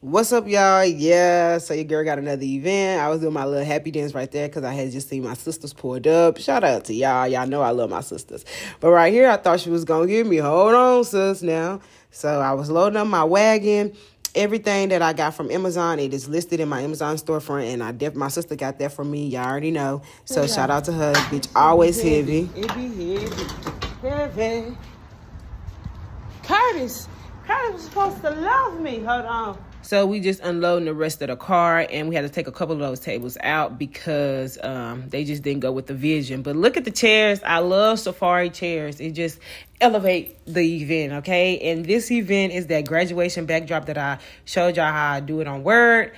What's up, y'all? Yeah, so your girl got another event. I was doing my little happy dance right there because I had just seen my sisters pulled up. Shout out to y'all. Y'all know I love my sisters. But right here, I thought she was going to give me, hold on, sis, now. So I was loading up my wagon. Everything that I got from Amazon, it is listed in my Amazon storefront, and I def- my sister got that from me. Y'all already know. So yeah. shout out to her. Bitch, always heavy. heavy. It be heavy. Heavy. Curtis. Curtis was supposed to love me. Hold on. So we just unloading the rest of the car, and we had to take a couple of those tables out because um, they just didn't go with the vision. But look at the chairs. I love Chiavari chairs. It just elevate the event, okay? And this event is that graduation backdrop that I showed y'all how I do it on Word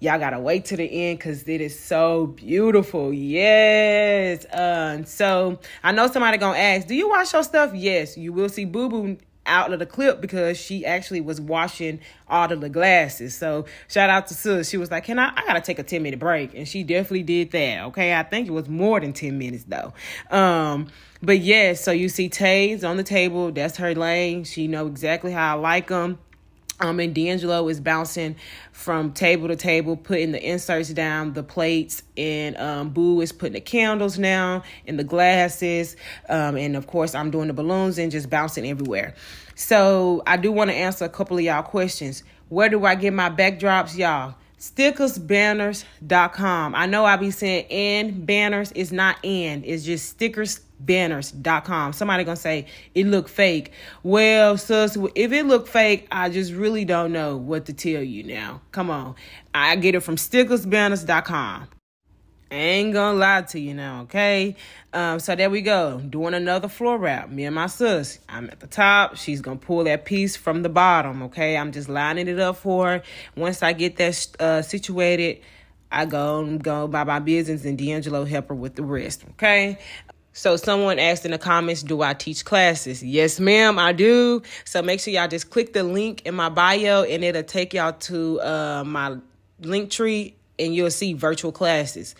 y'all gotta wait to the end because it is so beautiful yes uh, so i know somebody gonna ask do you wash your stuff yes you will see boo boo out of the clip because she actually was washing all of the glasses. So shout out to Sis. She was like, Can I I gotta take a 10 minute break? And she definitely did that. Okay. I think it was more than 10 minutes though. Um, but yes, yeah, so you see Tays on the table, that's her lane. She know exactly how I like them. Um, and D'Angelo is bouncing from table to table, putting the inserts down, the plates, and um, Boo is putting the candles down and the glasses. Um, and of course, I'm doing the balloons and just bouncing everywhere. So I do want to answer a couple of y'all questions. Where do I get my backdrops, y'all? stickersbanners.com. I know I be saying and banners. It's not and. It's just stickersbanners.com. Somebody gonna say it look fake. Well, sus, if it look fake, I just really don't know what to tell you now. Come on. I get it from stickersbanners.com. I ain't gonna lie to you now, okay? Um, so there we go, doing another floor wrap. Me and my sis. I'm at the top. She's gonna pull that piece from the bottom, okay? I'm just lining it up for her. Once I get that uh, situated, I go and go by my business, and D'Angelo help her with the rest, okay? So someone asked in the comments, do I teach classes? Yes, ma'am, I do. So make sure y'all just click the link in my bio, and it'll take y'all to uh, my Linktree, and you'll see virtual classes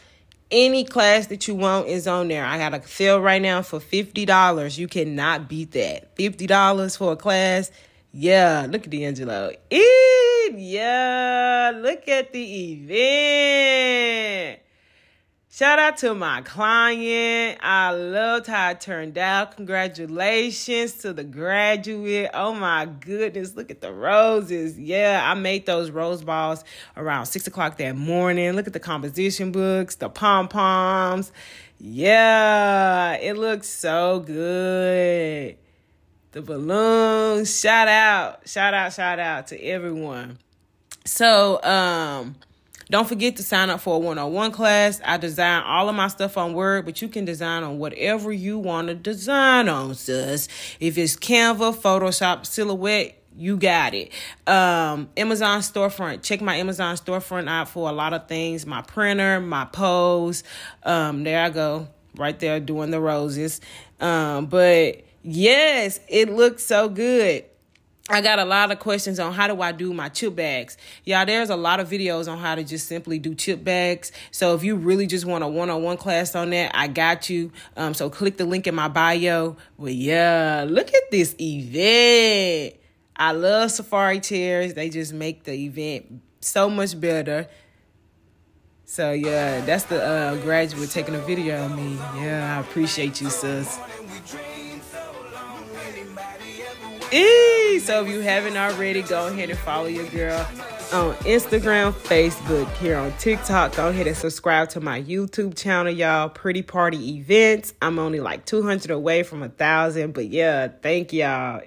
any class that you want is on there. I got a sale right now for $50. You cannot beat that. $50 for a class. Yeah, look at D'Angelo. Yeah, look at the event. Shout out to my client. I loved how it turned out. Congratulations to the graduate. Oh my goodness. Look at the roses. Yeah, I made those rose balls around six o'clock that morning. Look at the composition books, the pom poms. Yeah, it looks so good. The balloons. Shout out, shout out, shout out to everyone. So, um, don't forget to sign up for a one on one class. I design all of my stuff on Word, but you can design on whatever you want to design on, sis. If it's Canva, Photoshop, Silhouette, you got it. Um, Amazon storefront. Check my Amazon storefront out for a lot of things. My printer, my pose. Um, there I go. Right there doing the roses. Um, but yes, it looks so good. I got a lot of questions on how do I do my chip bags. Yeah, there's a lot of videos on how to just simply do chip bags. So if you really just want a one-on-one class on that, I got you. Um, so click the link in my bio. Well, yeah, look at this event. I love Chiavari chairs. They just make the event so much better. So yeah, that's the uh, graduate taking a video of me. Yeah, I appreciate you, sis. Eee! So if you haven't already, go ahead and follow your girl on Instagram, Facebook, here on TikTok. Go ahead and subscribe to my YouTube channel, y'all. Pretty Party Events. I'm only like 200 away from a thousand, but yeah, thank y'all.